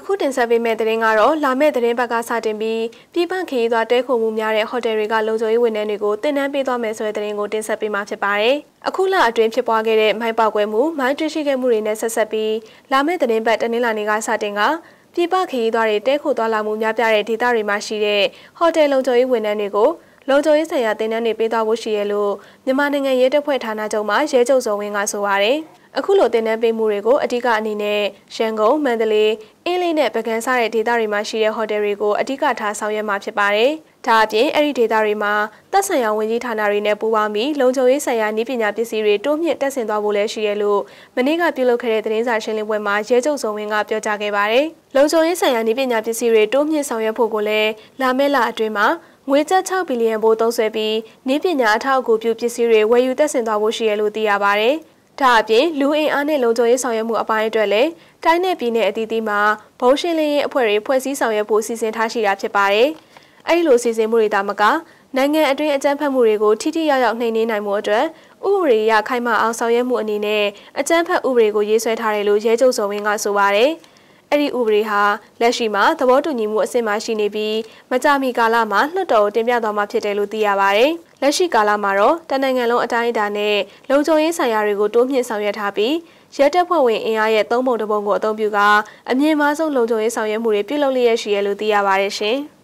အခုတင်ဆက်ပေးမယ့်သတင်းကတော့လာမယ့်သတင်းဘက်ကစတင်ပြီးပြည်ပခရီးသွားတဲခုံမှုများတဲ့ဟိုတယ်တွေကလုံခြုံရေးဝန်ထမ်းတွေကိုတင်နန်းပေးသွားမယ်ဆိုတဲ့သတင်းကိုတင်ဆက်ပေးမှာဖြစ်ပါတယ်။အခုလအတွင်းဖြစ်ပွားခဲ့တဲ့မိုင်းပေါက်ကွဲမှုမိုင်းတွေ့ရှိခဲ့မှုတွေနဲ့ဆက်ဆက်ပြီးလာမယ့်သတင်းဘက်တနင်္လာနေ့ကစတင်ကပြည်ပခရီးသွားတွေတဲခုသွားလာမှုများပြတဲ့ဒေသတွေမှာရှိတဲ့ဟိုတယ်လုံခြုံရေးဝန်ထမ်းတွေကို လုံခြုံရေးဆိုင်ရာတင်နန်းတွေပေးသွားဖို့ရှိရလို့မြန်မာနိုင်ငံရဲတပ်ဖွဲ့ဌာနချုပ်မှရဲချုပ်စုံဝင်းကဆိုပါရယ်။အခုလိုတင်နန်းပေးမှုတွေကိုအဓိကအနေနဲ့ရန်ကုန်မန္တလေးအင်းလေးနဲ့ပကန်းစားတဲ့ဒေသတွေမှာရှိတဲ့ဟိုတယ်တွေကိုအဓိကထားဆောင်ရွက်မှာဖြစ်ပါတယ်။ဒါအပြင်အဲ့ဒီဒေသတွေမှာတပ်ဆိုင်ရာဝန်ကြီးဌာနတွေနဲ့ပူးပေါင်းပြီးလုံခြုံရေးဆိုင်ရာနည်းပညာပစ္စည်းတွေတိုးမြင့်တက်ဆင်သွားဖို့လည်းရှိရလို့မနေ့ကပြုလုပ်ခဲ့တဲ့သတင်းစာရှင်းလင်းပွဲမှာရဲချုပ်စုံဝင်းကပြောကြားခဲ့ပါတယ်။လုံခြုံရေးဆိုင်ရာနည်းပညာပစ္စည်းတွေတိုးမြင့်ဆောင်ရွက်ဖို့ကိုလည်းလာမယ့်လအတွင်းမှာ ငွေကျပ်6ဘီလီယံဘိုးသုံးဆွဲပြီးနည်းပညာအထောက်အကူပြုပစ္စည်းတွေဝယ်ယူတက်ဆင်သွားဖို့ရှိရလို့သိရပါတယ်။ဒါအပြင်လူအင်အားနဲ့လုံခြုံရေးဆောင်ရွက်မှုအပိုင်းအတွက်လည်းတိုင်းနယ်ပြည်နယ်အသီးသီးမှာဘုံရှင်းလင်းရေးအဖွဲ့တွေဖွဲ့စည်းဆောင်ရွက်ဖို့စီစဉ်ထားရှိတာဖြစ်ပါတယ်။အဲဒီလိုစီစဉ်မှုတွေဒါမကနိုင်ငံအတွင်းအကြမ်းဖက်မှုတွေကိုထိထိရောက်ရောက်နှိမ်နင်းနိုင်မှုအတွက်ဥပဒေရခိုင်မာအောင်ဆောင်ရွက်မှုအနေနဲ့အကြမ်းဖက်ဥပဒေကိုရေးဆွဲထားတယ်လို့ရဲချုပ်စောဝင်းကဆိုပါတယ်။ အဲ့ဒီဥပဒေဟာလက်ရှိမှာသဘောတူညီမှုအဆင့်မှာရှိနေပြီးမကြာမီကာလမှာလွှတ်တော်ကိုတင်ပြသွားမှာဖြစ်တယ်လို့သိရပါတယ်။လက်ရှိကာလမှာတော့တနိုင်ငံလုံးအတိုင်းအတာနဲ့လုံခြုံရေးဆိုင်ရာတွေကိုတိုးမြင့်ဆောင်ရွက်ထားပြီးရဲတပ်ဖွဲ့ဝင်အင်အားရဲ့သုံးပုံတစ်ပုံကိုအသုံးပြုကာအမြင့်မားဆုံးလုံခြုံရေးဆောင်ရွက်မှုတွေပြုလုပ်လျက်ရှိရလို့သိရပါတယ်ရှင်။